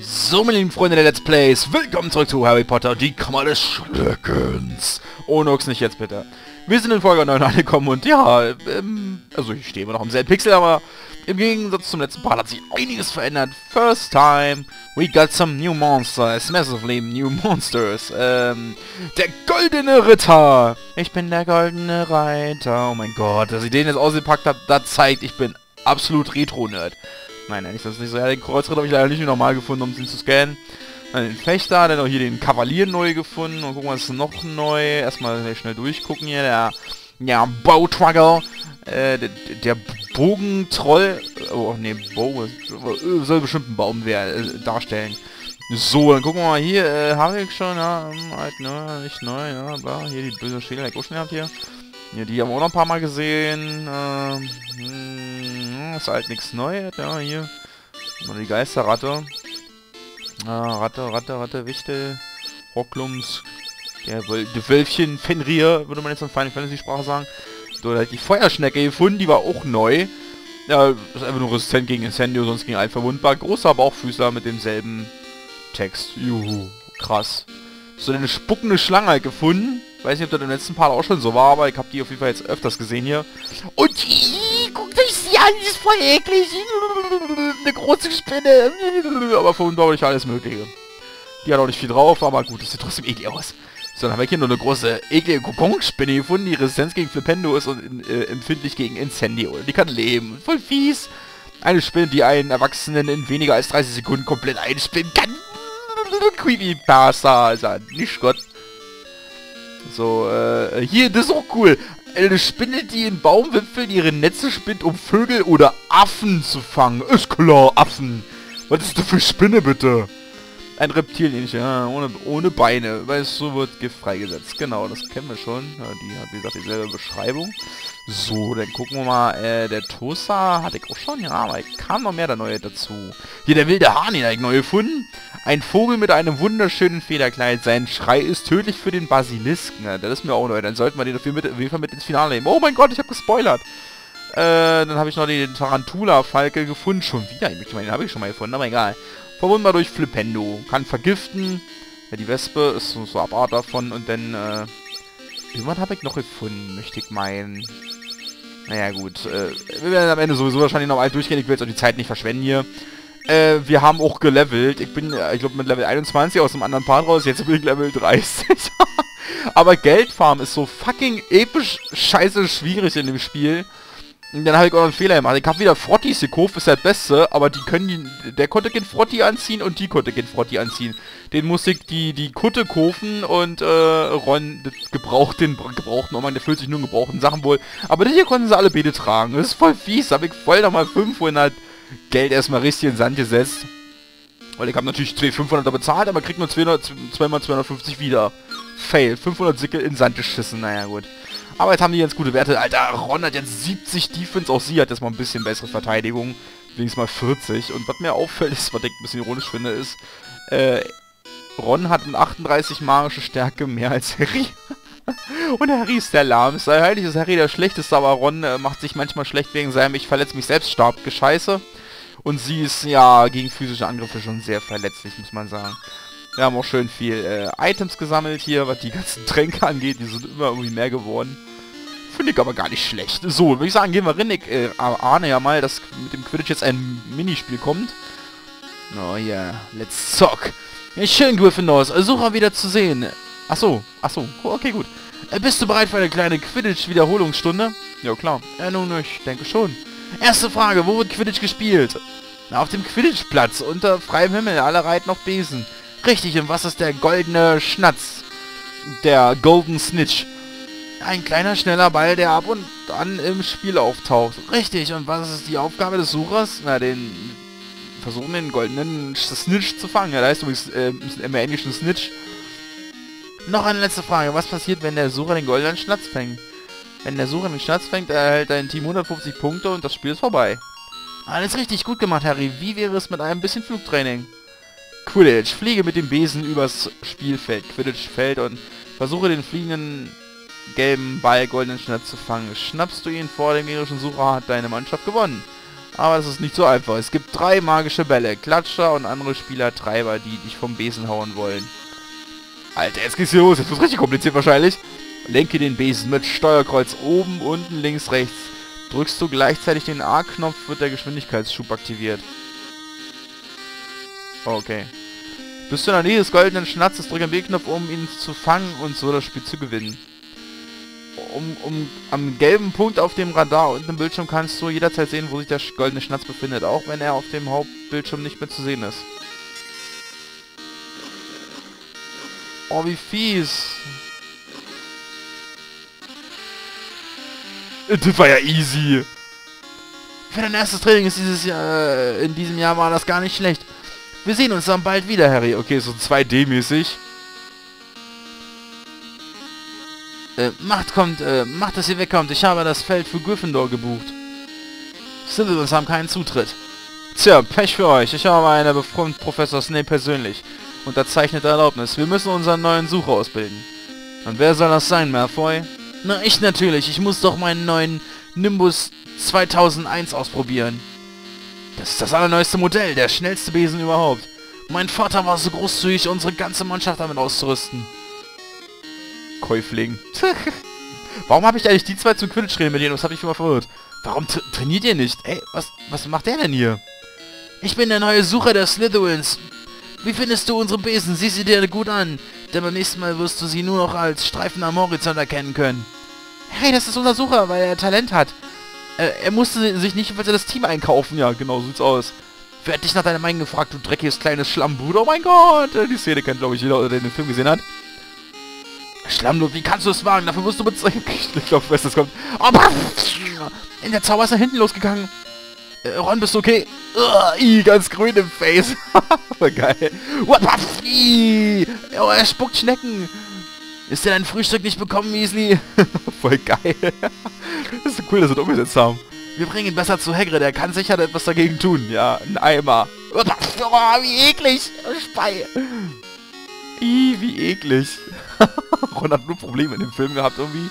So, meine lieben Freunde der Let's Plays, willkommen zurück zu Harry Potter, die Kammer des Schreckens. Ohne Ux nicht jetzt bitte. Wir sind in Folge 9 angekommen und ja, ähm, also ich stehe immer noch im selben Pixel, aber im Gegensatz zum letzten Part hat sich einiges verändert. First time, we got some new monsters, massively new monsters. Ähm, der goldene Ritter. Ich bin der goldene Reiter. Oh mein Gott, dass ich den jetzt ausgepackt habe, das zeigt, ich bin absolut Retro-Nerd. Nein, eigentlich ist das nicht so. Ja, den Kreuzritter habe ich leider nicht normal gefunden, um ihn zu scannen. Dann den Fechter, dann auch hier den Kavalier neu gefunden. Und gucken, was ist noch neu. Erstmal schnell durchgucken hier. Der, ja, Bowtrugger. Äh, der, der Bogentroll. Oh, ne, Bow. Soll bestimmt ein Baum äh, darstellen. So, dann gucken wir mal hier. Äh, habe ich schon, ja, hm, halt, ne, nicht neu, ja, bla. Hier die böse Schädel, die ich auch schon gehabt hier. Ja, die haben wir auch noch ein paar Mal gesehen. Ähm, ist halt nichts Neues. Ja, hier. Mal die Geisterratte. Ah, Ratte, Ratte, Ratte, Wichtel. Hocklums. Der, Wöl der Wölfchen, Fenrir, würde man jetzt in Final Fantasy Sprache sagen. So, halt die Feuerschnecke gefunden, die war auch neu. Ja, ist einfach nur resistent gegen Incendio, sonst gegen Allverwundbar. Großer Bauchfüßler mit demselben Text. Juhu, krass. So eine spuckende Schlange halt gefunden. Weiß nicht, ob das im letzten Part auch schon so war, aber ich habe die auf jeden Fall jetzt öfters gesehen hier. Und ii, voll eklig. Eine große Spinne. Aber verwundbar ich alles mögliche. Die hat auch nicht viel drauf, aber gut, das sieht trotzdem eklig aus. So, dann habe ich hier nur eine große, eklige Kokon-Spinne gefunden, die Resistenz gegen Flipendo ist und äh, empfindlich gegen Incendio. Die kann leben. Voll fies. Eine Spinne, die einen Erwachsenen in weniger als 30 Sekunden komplett einspinnen kann. Creepy Pasta, also nicht Gott. So, äh, hier, das ist auch cool. Eine Spinne, die in Baumwipfeln ihre Netze spinnt, um Vögel oder Affen zu fangen. Ist klar, Affen. Was ist das für Spinne, bitte? Ein Reptilienchen, ja, ohne, ohne Beine, weil so wird Gift freigesetzt. Genau, das kennen wir schon. Ja, die hat, wie gesagt, dieselbe Beschreibung. So, dann gucken wir mal. Äh, der Toaster hatte ich auch schon, ja, aber kam noch mehr der Neue dazu. Hier, der wilde Hahn, den habe ich neu gefunden. Ein Vogel mit einem wunderschönen Federkleid. Sein Schrei ist tödlich für den Basilisken. Ja, das ist mir auch neu. Dann sollten wir den auf jeden Fall mit ins Finale nehmen. Oh mein Gott, ich habe gespoilert. Äh, dann habe ich noch den Tarantula-Falke gefunden. Schon wieder. Ich meine, den habe ich schon mal gefunden, aber egal. Verwundbar durch Flipendo. Kann vergiften. Ja, die Wespe ist so, so Abart davon. Und dann, äh... Irgendwann habe ich noch gefunden, möchte ich meinen. Naja, gut. Äh, wir werden am Ende sowieso wahrscheinlich noch alt durchgehen. Ich will jetzt auch die Zeit nicht verschwenden hier. Äh, wir haben auch gelevelt. Ich bin, äh, ich glaube, mit Level 21 aus dem anderen Part raus. Jetzt bin ich Level 30. Aber Geldfarm ist so fucking episch scheiße schwierig in dem Spiel. Dann habe ich auch noch einen Fehler gemacht. Ich habe wieder Frottis gekauft, ist der beste, aber die können der konnte kein Frotti anziehen und die konnte kein Frotti anziehen. Den musste ich die, die Kutte kaufen und äh, Ron gebraucht den gebrauchten, oh man, der fühlt sich nur gebrauchten Sachen wohl. Aber hier konnten sie alle beide tragen. Das ist voll fies, habe ich voll nochmal 500 Geld erstmal richtig in den Sand gesetzt. Weil ich habe natürlich 2500 bezahlt, aber kriegt nur 200, 2 250 wieder. Fail. 500 Sickel in den Sand geschissen. Naja, gut. Aber jetzt haben die ganz gute Werte. Alter, Ron hat jetzt 70 Defense. Auch sie hat jetzt mal ein bisschen bessere Verteidigung. Wenigstens mal 40. Und was mir auffällt, ist, was ich ein bisschen ironisch finde, ist, äh, Ron hat eine 38 magische Stärke mehr als Harry. Und Harry ist der lahmste. Eigentlich ist Harry der schlechteste, aber Ron äh, macht sich manchmal schlecht wegen seinem Ich verletze mich selbst stark Gescheiße. Und sie ist ja gegen physische Angriffe schon sehr verletzlich, muss man sagen. Wir haben auch schön viel äh, Items gesammelt hier, was die ganzen Tränke angeht. Die sind immer irgendwie mehr geworden. Finde ich aber gar nicht schlecht. So, würde ich sagen, gehen wir rein. Ich äh, ahne ja mal, dass mit dem Quidditch jetzt ein Minispiel kommt. Oh ja, yeah. let's zock. Ja, schön, Gryffindors. Sucher wieder zu sehen. Ach so, ach so. Okay, gut. Äh, bist du bereit für eine kleine Quidditch-Wiederholungsstunde? Ja, klar. Ja, nun, ich denke schon. Erste Frage, wo wird Quidditch gespielt? Na, auf dem Quidditch-Platz, unter freiem Himmel, alle reiten auf Besen. Richtig, und was ist der goldene Schnatz? Der Golden Snitch. Ein kleiner, schneller Ball, der ab und an im Spiel auftaucht. Richtig, und was ist die Aufgabe des Suchers? Na, den... Versuchen, den goldenen Snitch zu fangen. Da heißt übrigens äh, im Englischen Snitch. Noch eine letzte Frage. Was passiert, wenn der Sucher den goldenen Schnatz fängt? Wenn der Sucher den Schnatz fängt, erhält dein Team 150 Punkte und das Spiel ist vorbei. Alles richtig gut gemacht, Harry. Wie wäre es mit einem bisschen Flugtraining? Quidditch. Fliege mit dem Besen übers Spielfeld, Quidditch-Feld und versuche den fliegenden gelben Ball goldenen Schnatz zu fangen. Schnappst du ihn vor dem gegnerischen Sucher, hat deine Mannschaft gewonnen. Aber das ist nicht so einfach. Es gibt drei magische Bälle. Klatscher und andere Spieler Treiber, die dich vom Besen hauen wollen. Alter, jetzt geht's hier los. Jetzt wird's richtig kompliziert wahrscheinlich. Lenke den Besen mit Steuerkreuz oben, unten, links, rechts. Drückst du gleichzeitig den A-Knopf, wird der Geschwindigkeitsschub aktiviert. Okay. Bist du in der Nähe des goldenen Schnatzes, drücke den B-Knopf, um ihn zu fangen und so das Spiel zu gewinnen. Um, um, am gelben Punkt auf dem Radar unten im Bildschirm kannst du jederzeit sehen, wo sich der goldene Schnatz befindet, auch wenn er auf dem Hauptbildschirm nicht mehr zu sehen ist. Oh, wie fies. Das war ja easy. Für dein erstes Training ist dieses Jahr, äh, in diesem Jahr war das gar nicht schlecht. Wir sehen uns dann bald wieder, Harry. Okay, so 2D-mäßig. Äh, Macht kommt, äh, Macht, dass ihr wegkommt. Ich habe das Feld für Gryffindor gebucht. Slytherins haben keinen Zutritt. Tja, Pech für euch. Ich habe eine befreundet Professor Snape persönlich. Unterzeichnete Erlaubnis. Wir müssen unseren neuen Sucher ausbilden. Und wer soll das sein, Malfoy? Na, ich natürlich. Ich muss doch meinen neuen Nimbus 2001 ausprobieren. Das ist das allerneueste Modell, der schnellste Besen überhaupt. Mein Vater war so großzügig, unsere ganze Mannschaft damit auszurüsten. Käufling. Warum habe ich eigentlich die zwei zum Quidditch reden mit denen? Das habe ich immer verwirrt. Warum tra trainiert ihr nicht? Ey, was, was macht der denn hier? Ich bin der neue Sucher der Slytherins. Wie findest du unsere Besen? Sieh sie dir gut an. Denn beim nächsten Mal wirst du sie nur noch als Streifen am Horizont erkennen können. Hey, das ist unser Sucher, weil er Talent hat. Äh, er musste sich nicht für das Team einkaufen. Ja, genau, so sieht's aus. Wer hat dich nach deiner Meinung gefragt, du dreckiges kleines Schlammbrut? Oh mein Gott! Äh, die Szene kennt, glaube ich, jeder, der den Film gesehen hat. Schlammlut, wie kannst du es wagen? Dafür musst du bezahlen. ich glaube, was das kommt. In der Zauber ist er hinten losgegangen. Äh, Ron, bist du okay? Uh, ii, ganz grün im Face. Geil. What? Oh, er spuckt Schnecken. Ist dir dein Frühstück nicht bekommen, Weasley? Voll geil. das ist so cool, dass sie das umgesetzt haben. Wir bringen ihn besser zu Hagrid, er kann sicher etwas dagegen tun. Ja, ein Eimer. Oh, wie eklig. Spei. Ih, wie eklig. Ron hat nur Probleme in dem Film gehabt irgendwie.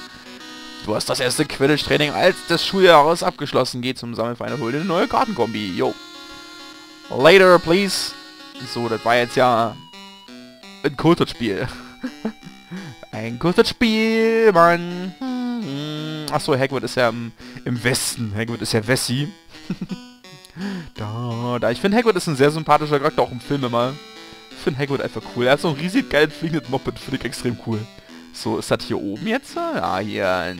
Du hast das erste Quidditch-Training als des Schuljahres abgeschlossen. Geh zum Sammelverein und hol dir eine neue Kartenkombi. Yo. Later, please. So, das war jetzt ja ein Quidditch-Spiel. Ein Quidditch-Spiel, Mann. Achso, Hagrid ist ja im, im Westen. Hagrid ist ja Wessi. da, da. Ich finde, Hagrid ist ein sehr sympathischer Charakter, auch im Film immer. Ich finde Hagrid einfach cool. Er hat so einen riesig geilen fliegenden Moped. Finde ich extrem cool. So, ist das hier oben jetzt? Ah, hier.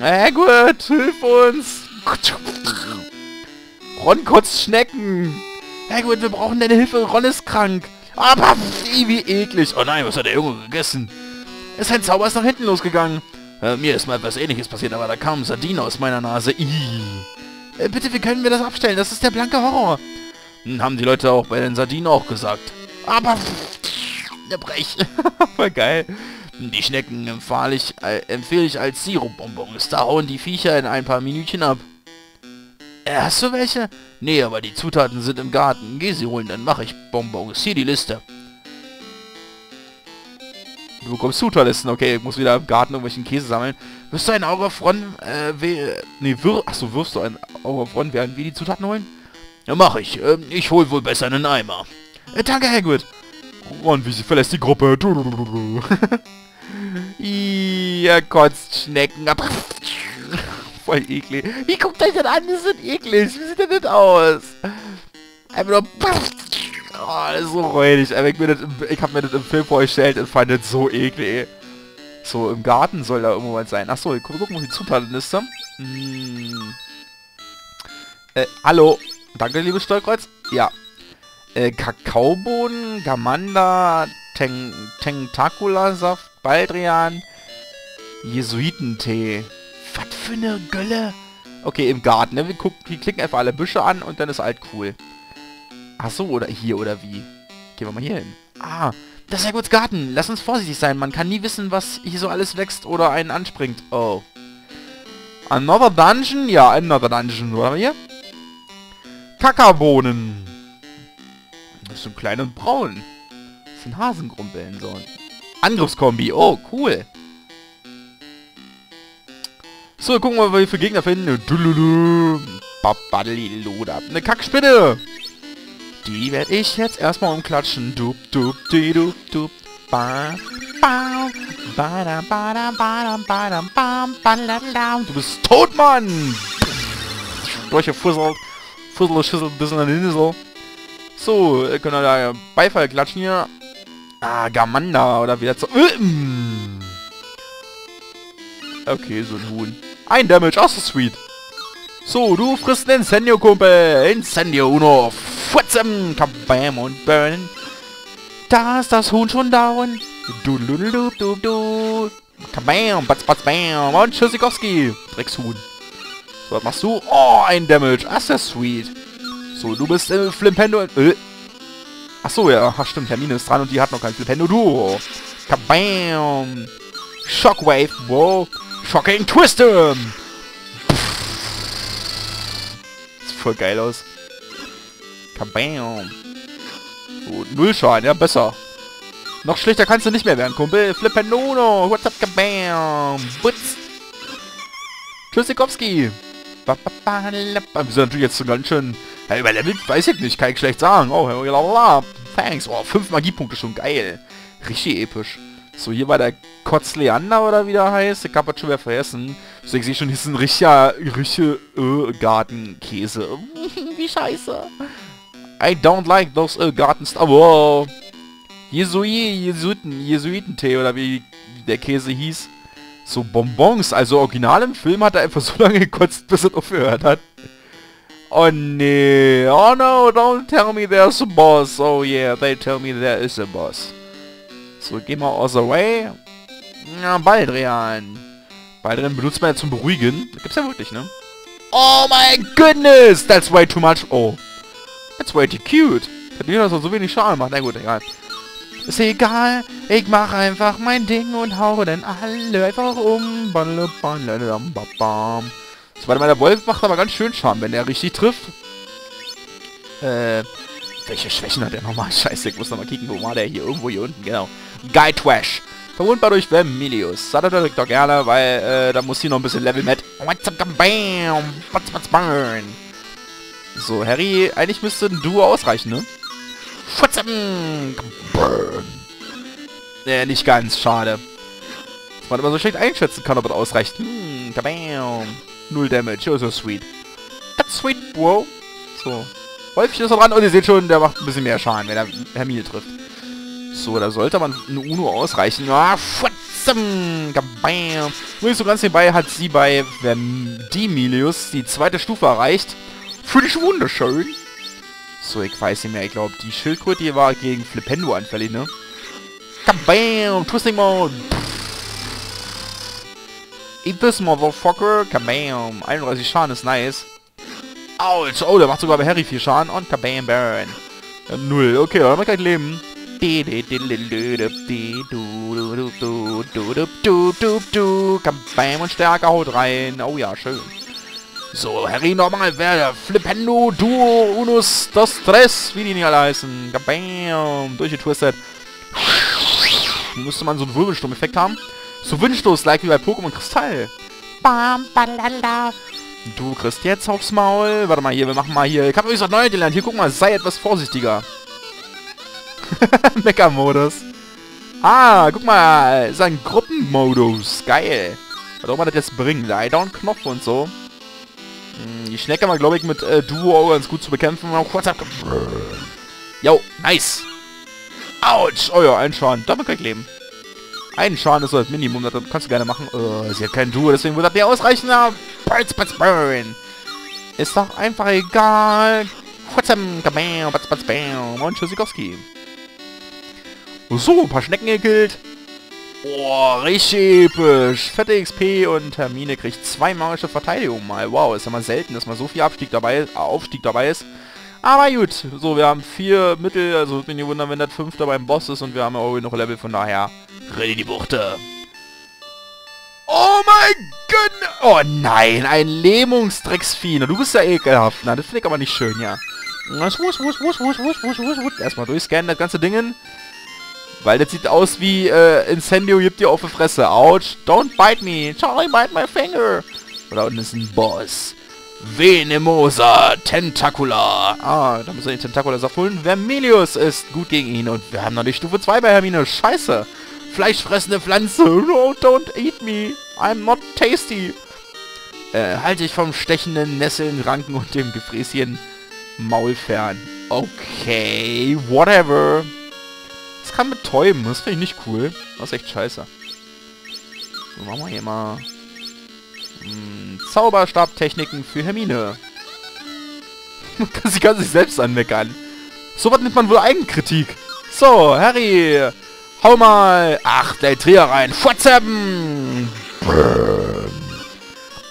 Hagrid, hilf uns! Ron kotzt Schnecken! Hagrid, wir brauchen deine Hilfe. Ron ist krank. Aber wie eklig. Oh nein, was hat der Junge gegessen? Ist ein Zauber ist nach hinten losgegangen. Äh, mir ist mal etwas ähnliches passiert, aber da kam Sardine aus meiner Nase. Äh, bitte, wie können wir das abstellen? Das ist der blanke Horror. Hm, haben die Leute auch bei den Sardinen auch gesagt. Aber... Der Brech. Voll geil. Die Schnecken empfehle ich, äh, empfehle ich als Sirupbonbons. Da hauen die Viecher in ein paar Minütchen ab. Äh, hast du welche? Nee, aber die Zutaten sind im Garten. Geh sie holen, dann mache ich Bonbons. Hier die Liste. Du bekommst Zutatlisten. Okay, ich muss wieder im Garten irgendwelchen Käse sammeln. Wirst du ein Auge von, äh, we nee, wir achso, wirst du ein Auge von, während wir die Zutaten holen? Ja, mach ich. Ähm, ich hol wohl besser einen Eimer. Äh, danke, Hagrid. Und wie sie verlässt die Gruppe. Ihr kotzt Schnecken ab. Voll eklig. Wie guckt euch das an? Die sind eklig. Wie sieht denn das aus? Einfach nur... Oh, das ist so räudig. Ich, mir ich hab mir das im Film vorgestellt und fand das so eklig. So, im Garten soll da irgendwo was sein. Achso, guck, guck mal die Zutatenliste. Hm. Äh, hallo. Danke, liebes Stolkreuz. Ja. Äh, Kakaobohnen, Gamanda, Ten Tentacula-Saft, Baldrian, Jesuitentee. Was für eine Gölle? Okay, im Garten, ne? Wir, gucken, wir klicken einfach alle Büsche an und dann ist halt cool. Ach so, oder hier, oder wie? Gehen wir mal hier hin. Ah, das ist ja gut Garten. Lass uns vorsichtig sein. Man kann nie wissen, was hier so alles wächst oder einen anspringt. Oh. Another Dungeon? Ja, another Dungeon. Wir hier? Kakabohnen. Das sind klein und braun. Das sind Hasengrumpeln. So. Angriffskombi. Oh, cool. So, gucken wir mal, wir für Gegner finden. Eine Kackspinne. Die werde ich jetzt erstmal umklatschen. Dup, dup, di, dup, dup. Ba, ba, ba, ba, ba, ba, ba, ba, Du bist tot, Mann! Durch Fussel, Fussel, Schüssel, bisschen an Insel. So, können wir da Beifall klatschen hier. Ah, Gamanda oder wieder so. Okay, so ein Huhn. Ein Damage, auch so sweet. So, du frisst ein Incendio, Kumpel. Incendio uno. Futzem, kabam und burn. Da ist das Huhn schon down. Du, du, du, du, du, du. Kabam, batz, batz, bam. Und Tschüssikowski. Dreckshuhn. So, was machst du? Oh, ein Damage. Das ist sweet. So, du bist äh, Flimpendo. Äh, Ach ja. Ach, stimmt. Hermine ist dran und die hat noch kein Flipendo Duo. Kabam. Shockwave. Wow. Shocking Twister. Sieht voll geil aus. Kabam. So, null Schaden. Ja, besser. Noch schlechter kannst du nicht mehr werden, Kumpel. Flippendono. What's up, kabam. Butz. Tschüssikowski. Wir sind natürlich jetzt so ganz schön ja, überlevelt, weiß ich nicht, kann ich schlecht sagen. Oh, lalala. Thanks. Oh, fünf Magiepunkte, schon geil. Richtig episch. So, hier war der Kotzleander oder wie der heißt. Ich hab das schon wieder vergessen. So, ich sehe schon, hier ist ein richtiger, richtiger äh, Gartenkäse. wie scheiße. I don't like those uh, stuff. Oh. Jesui, Jesuiten, Jesuitentee oder wie der Käse hieß. So Bonbons. Also original im Film hat er einfach so lange gekotzt, bis er aufgehört hat. Oh nee. Oh no, don't tell me there's a boss. Oh yeah, they tell me there is a boss. So, geh mal aus the way. Ja, Baldrian. Baldrian benutzt man ja zum Beruhigen. Gibt's ja wirklich, ne? Oh my goodness! That's way too much. Oh. That's too cute. Hätte mir das so wenig Schaden macht. Na gut, egal. Ist egal. Ich mache einfach mein Ding und hau dann alle einfach um. Der Wolf macht aber ganz schön Schaden, wenn er richtig trifft. Äh, welche Schwächen hat er nochmal? Scheiße, ich muss nochmal kicken, wo war der hier? Irgendwo hier unten, genau. Guy Trash. Verwundbar durch Vermilius. Sagt er doch gerne, weil äh, da muss hier noch ein bisschen Level mit. So, Harry, eigentlich müsste ein Duo ausreichen, ne? Burn. Äh, nicht ganz, schade. Dass man aber so schlecht einschätzen kann, ob er ausreicht. Hm. Null Damage. Oh, so sweet. That's sweet, wow. So. Wolfchen ist da dran und ihr seht schon, der macht ein bisschen mehr Schaden, wenn er Hermine trifft. So, da sollte man eine Uno ausreichen. Ah. Nur nicht so ganz nebenbei hat sie bei Demilius die zweite Stufe erreicht. Finde ich wunderschön. So, ich weiß nicht mehr. Ich glaube, die Schildkröte hier war gegen Flipendo anfällig, ne? Kabam! Twisting Mode! Eat this, motherfucker! Kabam! 31 Schaden ist nice. Autsch! Oh, der macht sogar bei Harry 4 Schaden. Und kabam, Baron. Ja, null. Okay, dann haben wir gleich Leben. Kabam und Stärke haut rein. Oh ja, schön. So, Harry nochmal, wer Flipendo, Duo, Unus, das Stress, wie die nicht alle heißen. Kabam, durchgetwistet. Müsste man so einen Wirbelsturm-Effekt haben. So Windstoß-like wie bei Pokémon Kristall. Bam, badalala. Du kriegst jetzt aufs Maul. Warte mal hier, wir machen mal hier. Ich habe übrigens was Neues gelernt. Hier, guck mal, sei etwas vorsichtiger. Mecha-Modus. Ah, guck mal, ist ein Gruppenmodus. Geil. Was auch immer das jetzt bringt. Da ein Knopf und so. Die Schnecke war, glaube ich, mit äh, Duo ganz gut zu bekämpfen. Jo, nice. Autsch. Oh ja, ein Schaden. Damit kann ich leben. Ein Schaden ist so das Minimum. Das kannst du gerne machen. Uh, sie hat kein Duo, deswegen würde das nicht ausreichen. Birds, birds, burn. Ist doch einfach egal. Und Tschüssikowski. So, ein paar Schnecken gekillt. Boah, richtig episch. Fette XP und Hermine kriegt zwei magische Verteidigung mal. Wow, ist ja mal selten, dass mal so viel Abstieg dabei, Aufstieg dabei ist. Aber gut, so, wir haben vier Mittel, also bin ich wundern, wenn das fünfter beim Boss ist und wir haben ja auch noch Level, von daher, ready die Buchte. Oh mein Gott! Oh nein, ein Lähmungsdrecksvieh. Du bist ja ekelhaft. Na, das finde ich aber nicht schön, ja. Erstmal durchscannen, das ganze Ding. Weil das sieht aus wie äh, Incendio gibt dir auf die Fresse. Ouch. Don't bite me. Charlie, bite my finger. Oder unten ist ein Boss. Venemosa Tentacula. Ah, da müssen wir den Tentacula-Saft holen. Vermilius ist gut gegen ihn. Und wir haben noch die Stufe 2 bei Hermine. Scheiße. Fleischfressende Pflanze. No, don't eat me. I'm not tasty. Äh, halte ich vom stechenden Nesseln, Ranken und dem Gefräßchen Maul fern. Okay, whatever. Kann betäuben. Das finde ich nicht cool. Das ist echt scheiße. So, machen wir hier mal... Hm, Zauberstabtechniken für Hermine. Sie kann sich selbst anmeckern. So was nimmt man wohl Eigenkritik. So, Harry. Hau mal. Ach, der Trier rein. Schwatzem.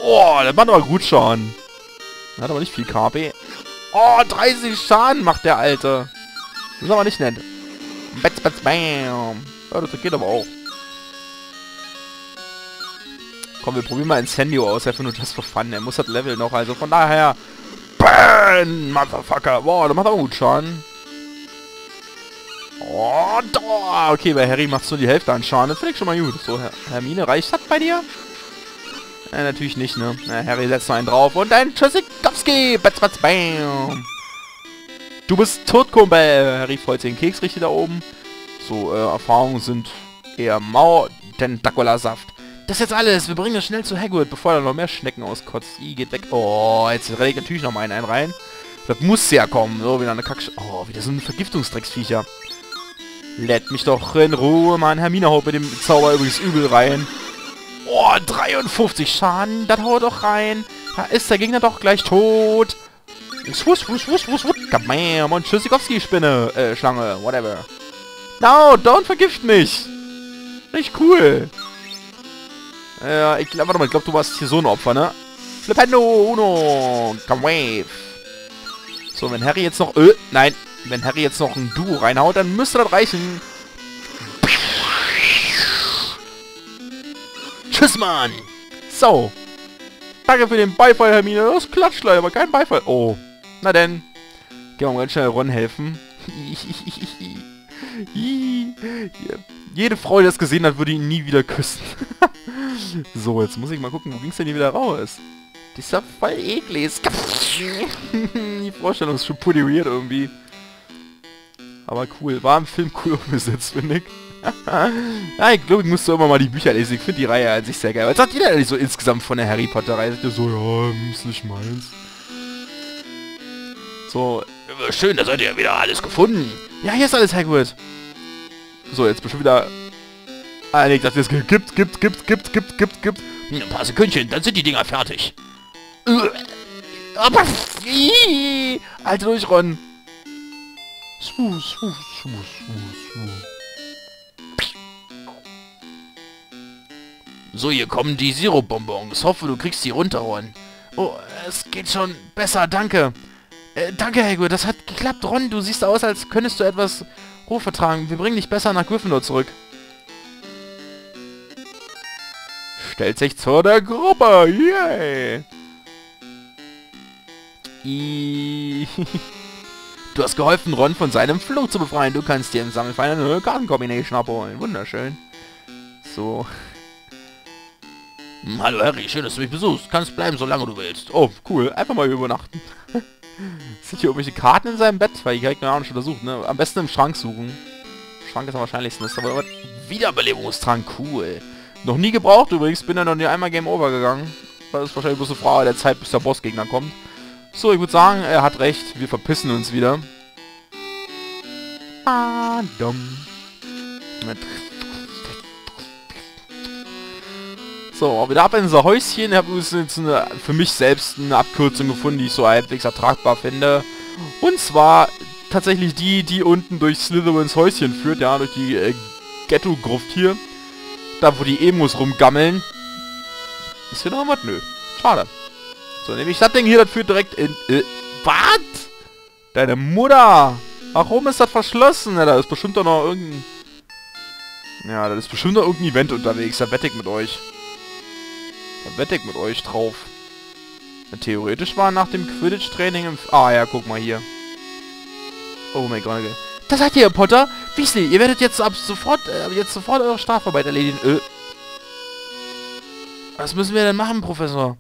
Oh, der macht aber gut schon. Hat aber nicht viel KP. Oh, 30 Schaden macht der Alte. Das ist aber nicht nett. Batz, batz, bam. Ja, das geht aber auch. Komm, wir probieren mal Incendio aus, einfach nur just for fun. Er muss das Level noch, also von daher... Burn, Motherfucker. Boah, der macht aber gut Schaden. Oh, da. Okay, bei Harry macht nur die Hälfte an Schaden. Das finde ich schon mal gut. So, Her Hermine, reicht das bei dir? Äh, natürlich nicht, ne? Na, Harry setzt noch einen drauf und ein Tschüssikowski. Batz, batz, bam. Du bist tot, Kumpel. Harry freut sich den Keks richtig da oben. So, äh, Erfahrungen sind eher mau. Tentacular-Saft. Das ist jetzt alles. Wir bringen das schnell zu Hagrid, bevor er noch mehr Schnecken auskotzt. I geht weg. Oh, jetzt rede ich natürlich noch mal einen, einen rein. Das muss ja kommen. So, wieder eine Kacksch... Oh, wieder so ein Vergiftungsdrecksviecher. Lädt mich doch in Ruhe, Mann. Hermine haut mit dem Zauber übrigens übel rein. Oh, 53 Schaden. Das haut doch rein. Da ist der Gegner doch gleich tot. Swuss, wuss, wuss, wuss, wuss. Kabam. Und Tschüssikowski-Spinne. Äh, Schlange. Whatever. No, don't vergift mich. Nicht cool. Ja, ich glaube, warte mal, ich glaube, du warst hier so ein Opfer, ne? Flipendo, Uno, come wave. So, wenn Harry jetzt noch, äh, nein, wenn Harry jetzt noch ein Duo reinhaut, dann müsste das reichen. Tschüss, Mann. So. Danke für den Beifall, Hermine. Das klatscht leider, aber kein Beifall. Oh. Na denn. Gehen wir mal ganz schnell Ron helfen. Jede Frau, die das gesehen hat, würde ihn nie wieder küssen. so, jetzt muss ich mal gucken, wo ging es denn hier wieder raus? Das ist ja voll eklig. die Vorstellung ist schon pretty weird irgendwie. Aber cool. War im Film cool umgesetzt, finde ich. ja, ich glaube, ich musste immer mal die Bücher lesen. Ich finde die Reihe an sich sehr geil. Was sagt ihr denn eigentlich so insgesamt von der Harry Potter Reihe? So, ja, ist nicht meins. So, schön, da seid ihr wieder alles gefunden. Ja, hier ist alles Hagrid. So, jetzt bestimmt wieder... Ah, nee, dachte, es gibt, gibt, gibt, gibt, gibt, gibt, gibt, gibt. Ein paar Sekündchen, dann sind die Dinger fertig. Aber... Alter, durch, smooth, smooth, smooth, smooth. So, hier kommen die Sirupbonbons. Hoffe, du kriegst die runter, Ron. Oh, es geht schon besser, danke. Äh, danke, Hagrid, das hat geklappt. Ron, du siehst aus, als könntest du etwas Ruf vertragen. Wir bringen dich besser nach Gryffindor zurück. Stellt sich zu der Gruppe. Yay. du hast geholfen, Ron von seinem Fluch zu befreien. Du kannst dir im Sammelfall eine Kartenkombination abholen. Wunderschön. So. Hallo Harry, schön, dass du mich besuchst. Kannst bleiben, solange du willst. Oh, cool. Einfach mal übernachten. Sind hier irgendwelche Karten in seinem Bett? Weil ich habe noch nicht untersucht, ne? Am besten im Schrank suchen. Schrank ist am wahrscheinlichsten. Das ist aber Wiederbelebungstrank. Cool. Noch nie gebraucht übrigens. Bin ja noch nie einmal Game Over gegangen. Das ist wahrscheinlich bloß eine Frage der Zeit, bis der Bossgegner kommt. So, ich würde sagen, er hat recht. Wir verpissen uns wieder. Ah, So, wieder ab in unser Häuschen. Ich habe jetzt eine, für mich selbst eine Abkürzung gefunden, die ich so halbwegs ertragbar finde. Und zwar tatsächlich die, die unten durch Slytherins Häuschen führt, ja, durch die äh, Ghetto-Gruft hier. Da, wo die Emos rumgammeln. Ist hier noch was? Nö. Schade. So, nämlich das Ding hier, das führt direkt in... Äh, was? Deine Mutter! Warum ist das verschlossen? Ja, da ist bestimmt doch noch irgendein... Ja, da ist bestimmt noch irgendein Event unterwegs. Da wette ich mit euch. Da wette ich mit euch drauf. Theoretisch war nach dem Quidditch-Training im... ah ja, guck mal hier. Oh mein Gott. Da seid ihr, Potter. Weasley, ihr werdet jetzt ab sofort, äh, jetzt sofort eure Strafarbeit erledigen. Äh. Was müssen wir denn machen, Professor?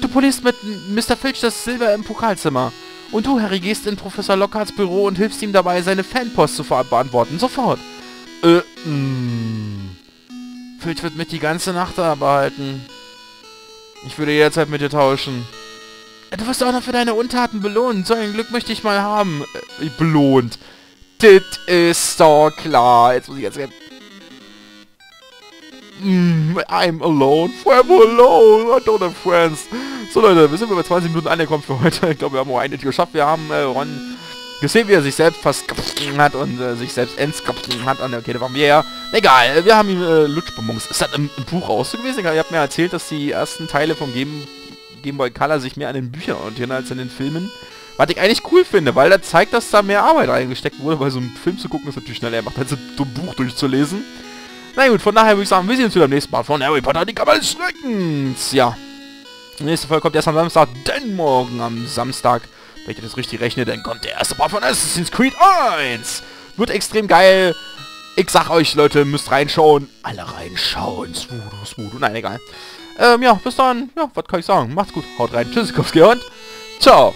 Du polierst mit Mr. Filch das Silber im Pokalzimmer. Und du, Harry, gehst in Professor Lockharts Büro und hilfst ihm dabei, seine Fanpost zu beantworten. Sofort. Äh, mh. Filch wird mich die ganze Nacht da behalten. Ich würde jederzeit mit dir tauschen. Du wirst auch noch für deine Untaten belohnt. So ein Glück möchte ich mal haben. Äh, belohnt. Das ist doch klar. Jetzt muss ich jetzt... Mm, I'm alone, forever alone, I don't have friends. So Leute, wir sind bei 20 Minuten angekommen für heute. Ich glaube, wir haben auch eine Tür geschafft. Wir haben äh, Ron gesehen, wie er sich selbst fast hat und äh, sich selbst ends hat. Und okay, da waren wir ja. Egal, wir haben ihm äh, Lutschbonbons. Ist das im, im Buch auch so gewesen? Ihr habt mir erzählt, dass die ersten Teile vom Game, Game Boy Color sich mehr an den Büchern orientieren als an den Filmen. Was ich eigentlich cool finde, weil das zeigt, dass da mehr Arbeit reingesteckt wurde, weil so ein Film zu gucken ist natürlich schneller macht, als so ein Buch durchzulesen. Na gut, von daher würde ich sagen, wir sehen uns wieder beim nächsten Mal von Harry Potter, die Kammer des Schreckens. Ja. Die nächste Folge kommt erst am Samstag, denn morgen am Samstag, wenn ich das richtig rechne, dann kommt der erste Part von Assassin's Creed 1. Wird extrem geil. Ich sag euch, Leute, müsst reinschauen. Alle reinschauen. Smudo, Smudo. Nein, egal. Ähm, ja, bis dann. Ja, was kann ich sagen? Macht's gut. Haut rein. Tschüss, und ciao.